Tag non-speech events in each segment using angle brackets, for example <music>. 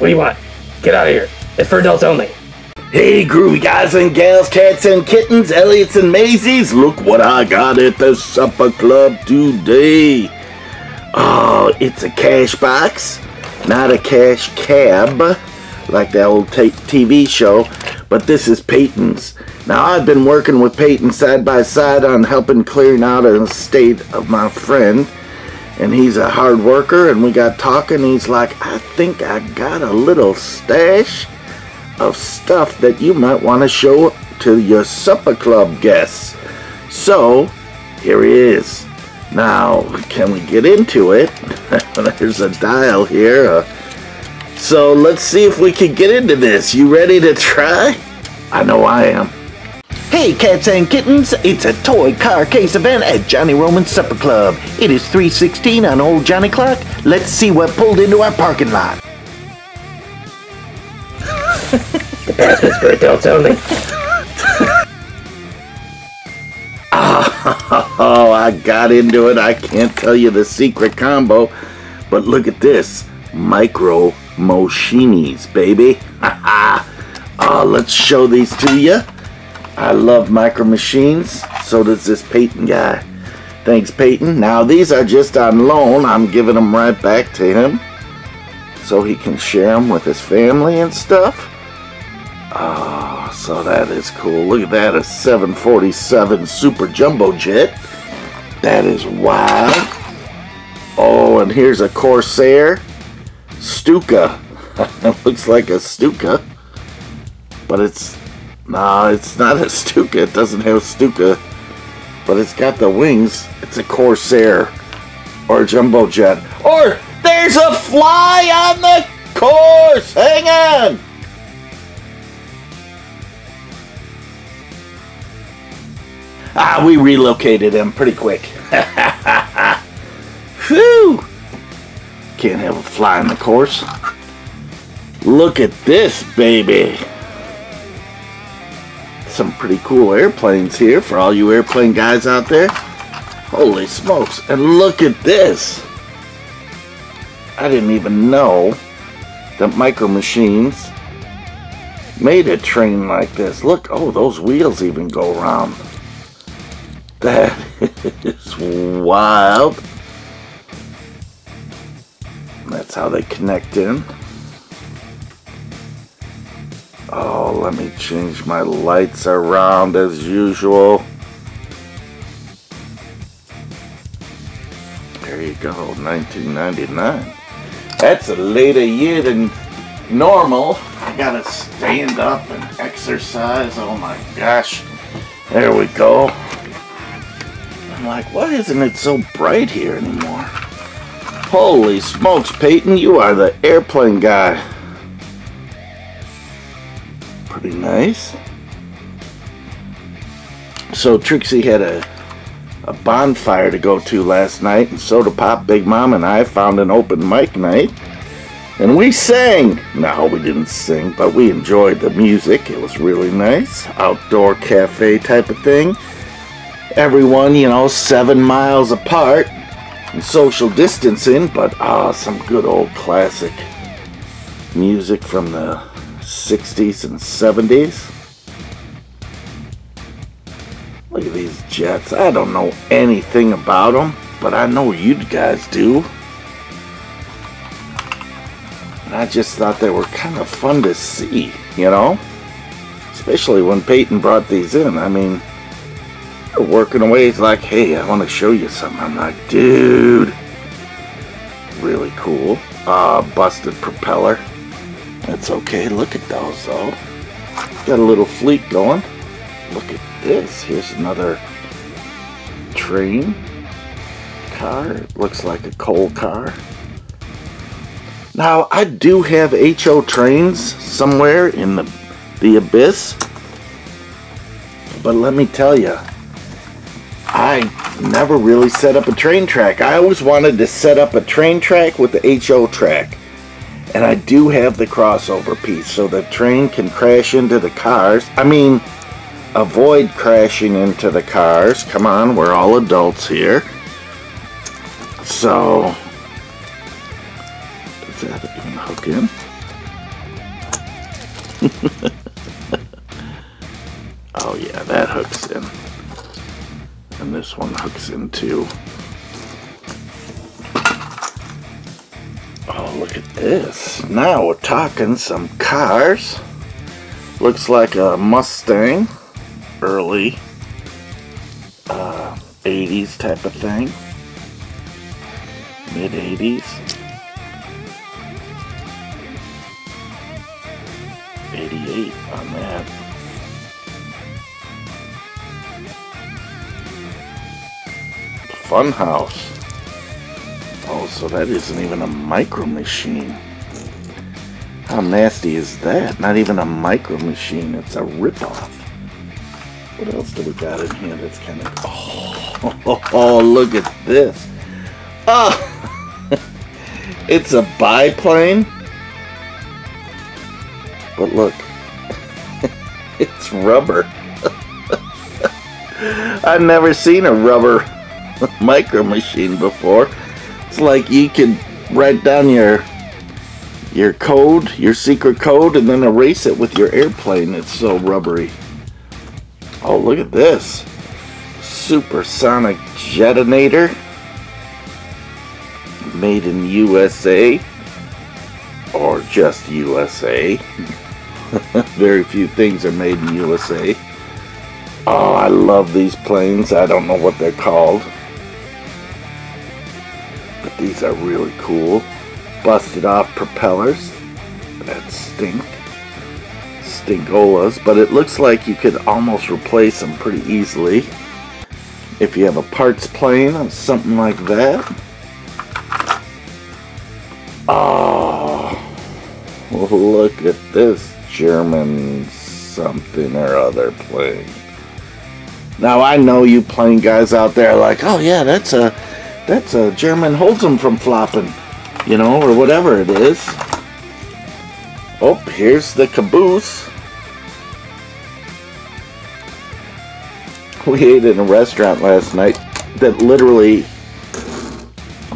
What do you want? Get out of here. It's for adults only. Hey, groovy guys and gals, cats and kittens, Elliots and Maisies, look what I got at the Supper Club today. Oh, it's a cash box, not a cash cab, like that old TV show, but this is Payton's. Now, I've been working with Payton side by side on helping clearing out an estate of my friend, and he's a hard worker, and we got talking, he's like, I think I got a little stash of stuff that you might want to show to your supper club guests. So, here he is. Now, can we get into it? <laughs> There's a dial here. Uh, so, let's see if we can get into this. You ready to try? I know I am. Hey, cats and kittens, it's a toy car case event at Johnny Roman's Supper Club. It is 316 on Old Johnny Clark. Let's see what pulled into our parking lot. The basket's for adults only. Oh, I got into it. I can't tell you the secret combo, but look at this. Micro Moshinis, baby. oh, <laughs> let's show these to you. I love micro machines. So does this Payton guy. Thanks, Payton. Now, these are just on loan. I'm giving them right back to him so he can share them with his family and stuff. Oh, so that is cool. Look at that, a 747 Super Jumbo Jet. That is wild. Oh, and here's a Corsair Stuka. <laughs> looks like a Stuka, but it's no, it's not a Stuka. It doesn't have a Stuka, but it's got the wings. It's a Corsair or a Jumbo Jet. Or there's a fly on the course. Hang on. Ah, we relocated him pretty quick. <laughs> Whew! Can't have a fly in the course. Look at this, baby. Some pretty cool airplanes here for all you airplane guys out there. Holy smokes. And look at this. I didn't even know that Micro Machines made a train like this. Look, oh, those wheels even go around. <laughs> That is wild. That's how they connect in. Oh, let me change my lights around as usual. There you go, 1999. That's a later year than normal. I gotta stand up and exercise. Oh my gosh. There we go. I'm like, why isn't it so bright here anymore? Holy smokes, Payton, you are the airplane guy. Pretty nice. So Trixie had a a bonfire to go to last night, and Soda Pop, Big Mom, and I found an open mic night. And we sang. No, we didn't sing, but we enjoyed the music. It was really nice. Outdoor cafe type of thing. Everyone, you know, seven miles apart and social distancing, but ah, some good old classic music from the 60s and 70s. Look at these jets. I don't know anything about them, but I know you guys do. And I just thought they were kind of fun to see, you know? Especially when Payton brought these in. I mean, working away. He's like, hey, I want to show you something. I'm like, dude. Really cool. Uh, busted propeller. That's okay. Look at those, though. Got a little fleet going. Look at this. Here's another train car. It looks like a coal car. Now, I do have HO trains somewhere in the, the abyss. But let me tell you, I never really set up a train track. I always wanted to set up a train track with the HO track. And I do have the crossover piece so the train can crash into the cars. I mean, avoid crashing into the cars. Come on, we're all adults here. So, does that even hook in? <laughs> oh yeah, that hooks in. And this one hooks in too. This. Now we're talking some cars. Looks like a Mustang. Early uh, 80s type of thing. Mid 80s. 88 on that. Funhouse. So that isn't even a micro machine. How nasty is that? Not even a micro machine, it's a ripoff. What else do we got in here that's kind of... Oh, oh, oh, look at this. Oh, <laughs> it's a biplane. But look, <laughs> it's rubber. <laughs> I've never seen a rubber micro machine before. It's like you can write down your your code, your secret code, and then erase it with your airplane. It's so rubbery. Oh, look at this. Supersonic Jetinator. Made in USA. Or just USA. <laughs> Very few things are made in USA. Oh, I love these planes. I don't know what they're called. But these are really cool. Busted off propellers. That stink. Stinkolas. But it looks like you could almost replace them pretty easily. If you have a parts plane or something like that. Ah, oh, look at this German something or other plane. Now I know you plane guys out there like, oh yeah, that's a that's a German holds them from flopping, you know, or whatever it is. Oh, here's the caboose. <laughs> We ate in a restaurant last night that literally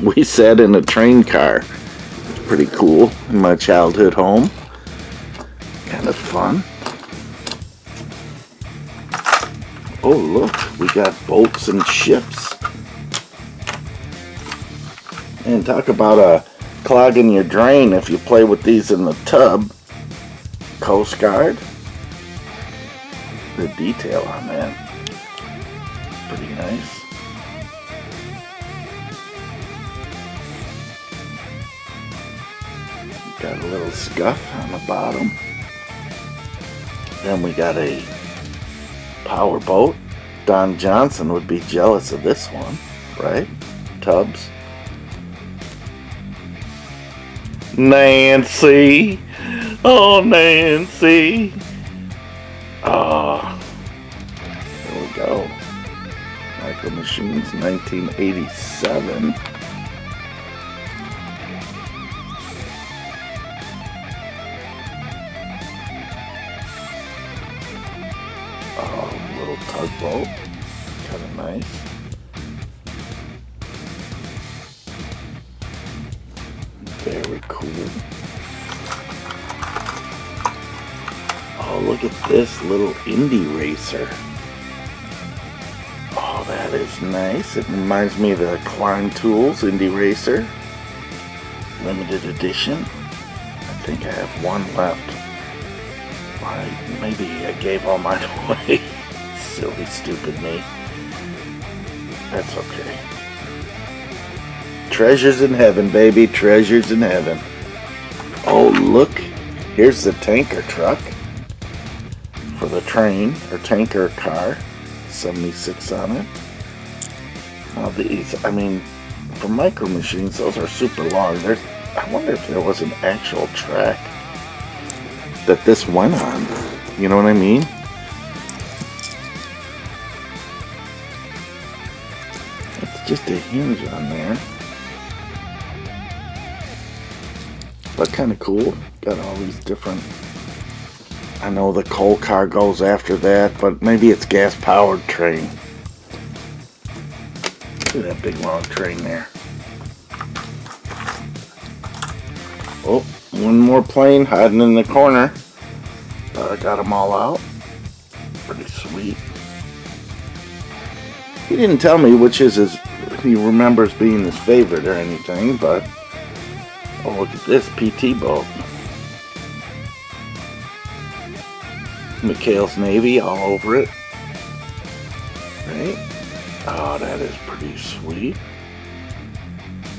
we sat in a train car. Pretty cool in my childhood home. Kind of fun. Oh look, we got boats and ships. And talk about a clogging your drain if you play with these in the tub. Coast Guard. The detail on that. Pretty nice. Got a little scuff on the bottom. Then we got a power boat. Don Johnson would be jealous of this one, right? Tubbs. Nancy. Oh, Nancy. Oh, there we go. Micro Machines 1987. Very cool. Oh, look at this little Indy Racer. Oh, that is nice. It reminds me of the Klein Tools Indy Racer. Limited edition. I think I have one left. I, maybe I gave all mine <laughs> away. Silly, stupid me. That's okay. Treasures in heaven, baby. Treasures in heaven. Oh, look. Here's the tanker truck for the train or tanker car. 76 on it. Now these, I mean, for micro machines, those are super long. There's, I wonder if there was an actual track that this went on. You know what I mean? It's just a hinge on there. But kind of cool. Got all these different... I know the coal car goes after that, but maybe it's gas-powered train. Look at that big long train there. Oh, one more plane hiding in the corner. I got them all out. Pretty sweet. He didn't tell me which is his, he remembers being his favorite or anything, but oh, look at this PT boat. McHale's Navy all over it. Right? Oh, that is pretty sweet.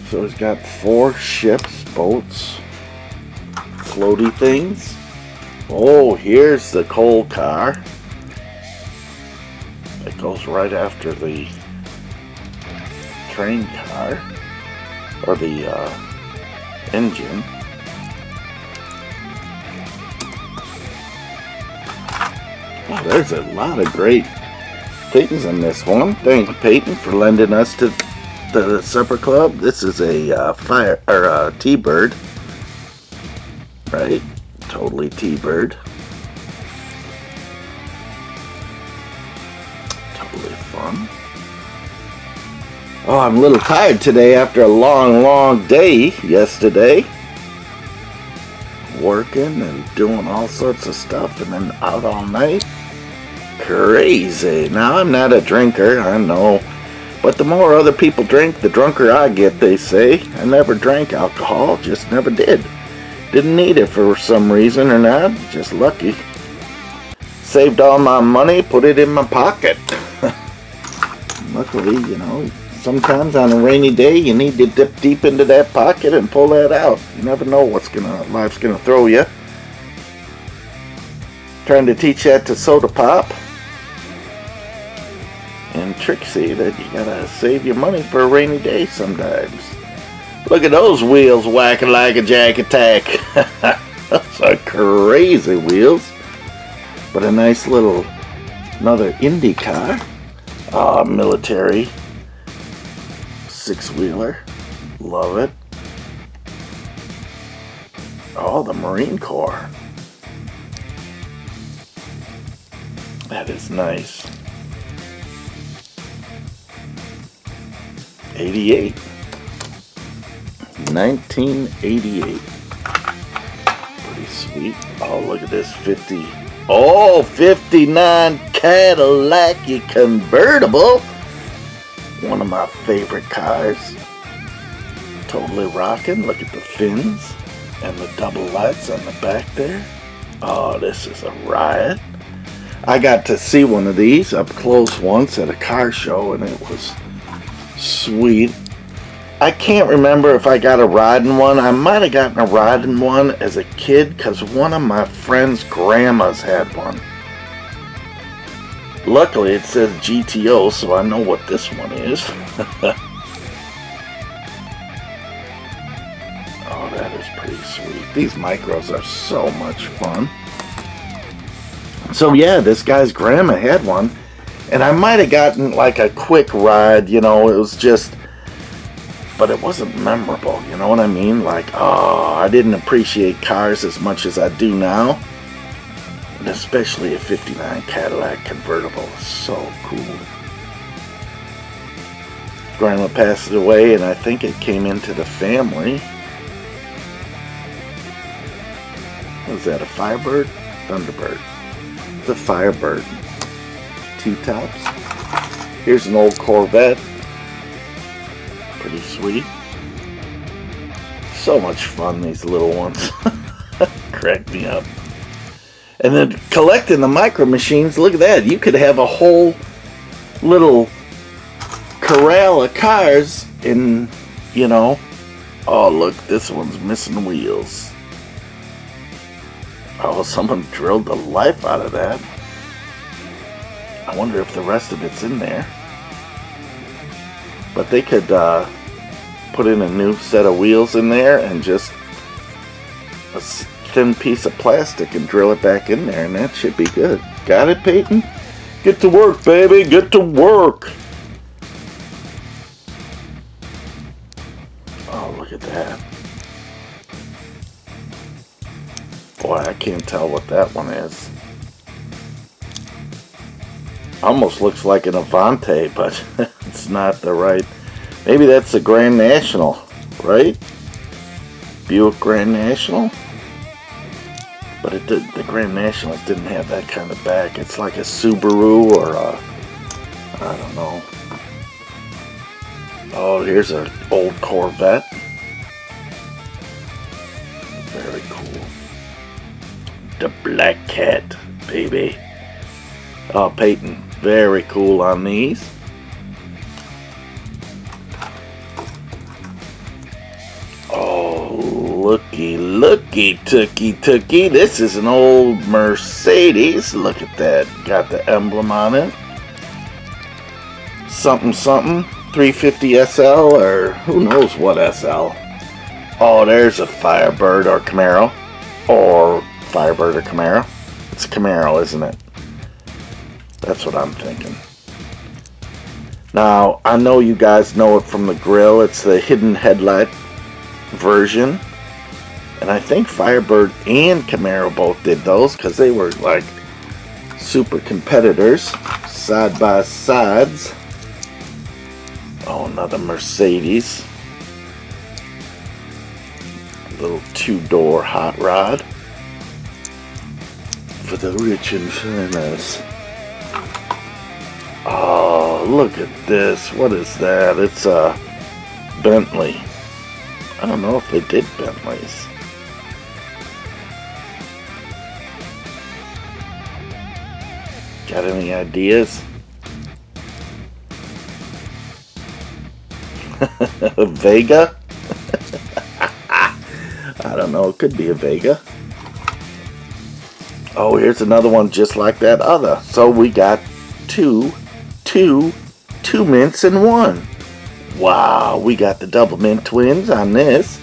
So he's got four ships, boats, floaty things. Oh, here's the coal car. It goes right after the train car or the uh, engine. Oh, there's a lot of great things in this one. Thanks, Payton, for lending us to the supper club. This is a uh, fire or a T-bird, right? Totally T-bird. Oh, I'm a little tired today after a long, long day yesterday. Working and doing all sorts of stuff and then out all night. Crazy. Now, I'm not a drinker, I know. But the more other people drink, the drunker I get, they say. I never drank alcohol, just never did. Didn't need it for some reason or not, just lucky. Saved all my money, put it in my pocket. <laughs> Luckily, you know, sometimes on a rainy day you need to dip deep into that pocket and pull that out. You never know what's gonna life's gonna throw you. Trying to teach that to Soda Pop and Trixie that you gotta save your money for a rainy day sometimes. Look at those wheels whacking like a jack attack. <laughs> those are crazy wheels. But a nice little, another Indy car. Ah, military. Six wheeler. Love it. Oh, the Marine Corps. That is nice. 88. 1988. Pretty sweet. Oh, look at this 50. Oh, 59 Cadillac convertible. One of my favorite cars. Totally rocking. Look at the fins and the double lights on the back there. Oh, this is a riot. I got to see one of these up close once at a car show and it was sweet. I can't remember if I got a ride in one. I might have gotten a ride in one as a kid because one of my friend's grandmas had one. Luckily, it says GTO, so I know what this one is. <laughs> oh, that is pretty sweet. These micros are so much fun. So yeah, this guy's grandma had one and I might have gotten like a quick ride, you know, it was just, but it wasn't memorable, you know what I mean? Like, oh, I didn't appreciate cars as much as I do now. And especially a 59 Cadillac convertible. So cool. Grandma passed away, and I think it came into the family. Was that a Firebird? Thunderbird. The Firebird two tops. Here's an old Corvette. Pretty sweet. So much fun, these little ones. <laughs> Crack me up. And then collecting the micro machines, look at that. You could have a whole little corral of cars in, you know, oh look, this one's missing wheels. Oh, someone drilled the life out of that. I wonder if the rest of it's in there. But they could uh, put in a new set of wheels in there and just thin piece of plastic and drill it back in there and that should be good. Got it, Payton? Get to work, baby. Get to work. Oh, look at that. Boy, I can't tell what that one is. Almost looks like an Avanti, <laughs> but it's not the right. Maybe that's the Grand National, right? Buick Grand National? But it did, the Grand Nationals didn't have that kind of back. It's like a Subaru or a, I don't know. Oh, here's an old Corvette. Very cool. The Black Cat, baby. Oh, Payton, very cool on these. Looky, tookie, tookie. This is an old Mercedes. Look at that. Got the emblem on it. Something, something. 350 SL or who knows what SL. Oh, there's a Firebird or Camaro. Or Firebird or Camaro. It's a Camaro, isn't it? That's what I'm thinking. Now, I know you guys know it from the grill. It's the hidden headlight version. And I think Firebird and Camaro both did those because they were like super competitors, side by sides. Oh, another Mercedes. Little two-door hot rod for the rich and famous. Oh, look at this. What is that? It's a Bentley. I don't know if they did Bentleys. Got any ideas? <laughs> Vega? <laughs> I don't know. It could be a Vega. Oh, here's another one just like that other. So we got two, two, two mints in one. Wow, we got the double mint twins on this.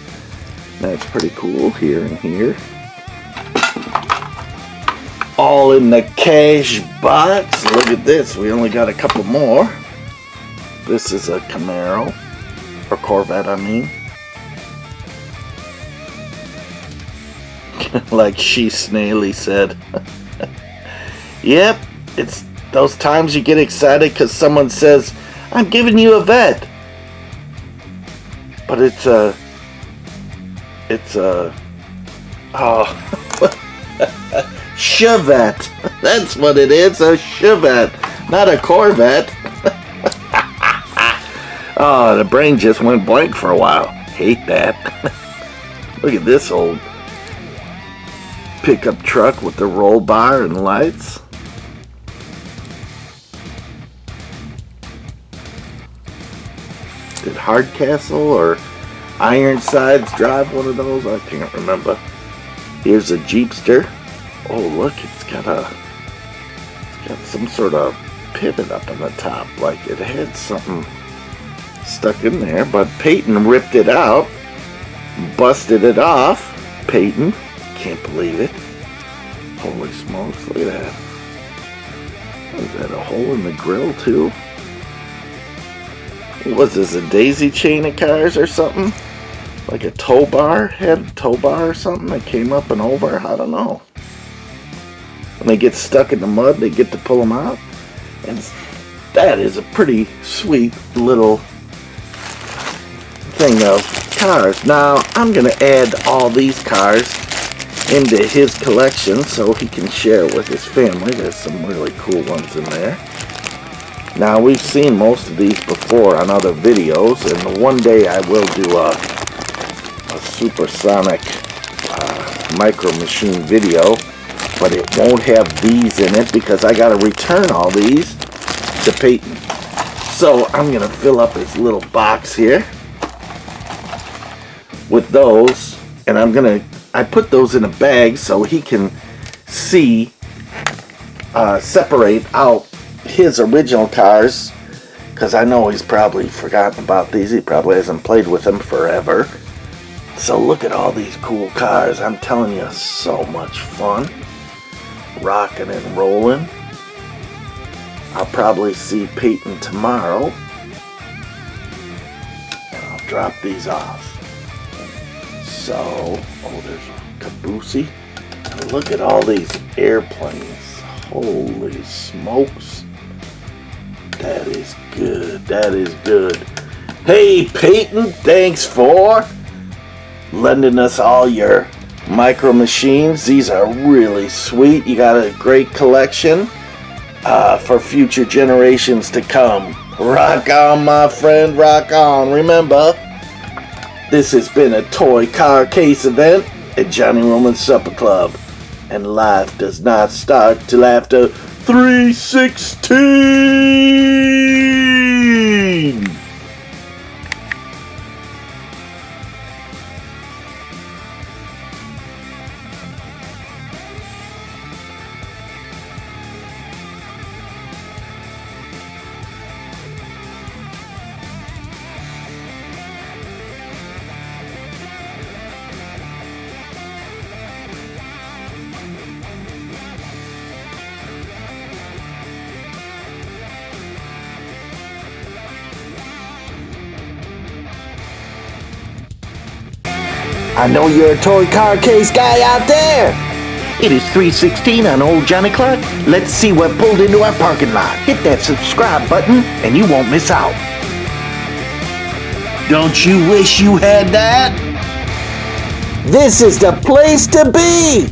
That's pretty cool here and here. All in the cash box. Look at this. We only got a couple more. This is a Camaro. Or Corvette, I mean. <laughs> like she snaily said. <laughs> yep, it's those times you get excited because someone says, I'm giving you a vet. But it's a, it's a, oh, <laughs> Chevette. <laughs> That's what it is, a Chevette, not a Corvette. <laughs> oh, the brain just went blank for a while. Hate that. <laughs> Look at this old pickup truck with the roll bar and lights. Did Hardcastle or Ironsides drive one of those? I can't remember. Here's a Jeepster. Oh look, it's got a it's got some sort of pivot up on the top, like it had something stuck in there, but Payton ripped it out, busted it off. Payton can't believe it. Holy smokes, look at that. Is that a hole in the grill too? Was this a daisy chain of cars or something? Like a tow bar? Had a tow bar or something that came up and over? I don't know. When they get stuck in the mud, they get to pull them out. And that is a pretty sweet little thing of cars. Now, I'm going to add all these cars into his collection so he can share with his family. There's some really cool ones in there. Now we've seen most of these before on other videos and one day I will do a, a supersonic uh, micro machine video but it won't have these in it because I got to return all these to Payton. So I'm going to fill up his little box here with those and I'm going to I put those in a bag so he can see, uh, separate out his original cars because I know he's probably forgotten about these. He probably hasn't played with them forever. So look at all these cool cars. I'm telling you, so much fun. Rocking and rolling. I'll probably see Payton tomorrow. And I'll drop these off. So, oh, there's a Caboose. And look at all these airplanes. Holy smokes. That is good. That is good. Hey, Payton, thanks for lending us all your Micro Machines. These are really sweet. You got a great collection uh, for future generations to come. Rock on, my friend, rock on. Remember, this has been a toy car case event at Johnny Roman Supper Club. And life does not start till after 316! I know you're a toy car case guy out there. It is 316 on old Johnny Clark. Let's see what pulled into our parking lot. Hit that subscribe button and you won't miss out. Don't you wish you had that? This is the place to be!